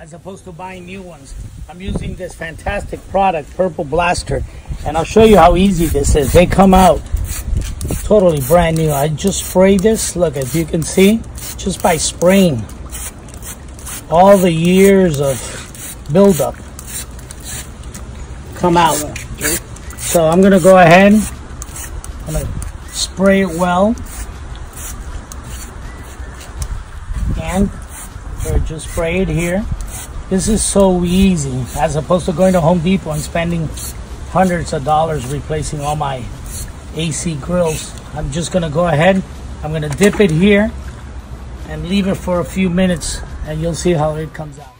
as opposed to buying new ones. I'm using this fantastic product, Purple Blaster, and I'll show you how easy this is. They come out totally brand new. I just spray this, look, as you can see, just by spraying all the years of buildup come out. So I'm gonna go ahead, I'm gonna spray it well. And or just spray it here. This is so easy as opposed to going to Home Depot and spending hundreds of dollars replacing all my AC grills. I'm just gonna go ahead, I'm gonna dip it here and leave it for a few minutes and you'll see how it comes out.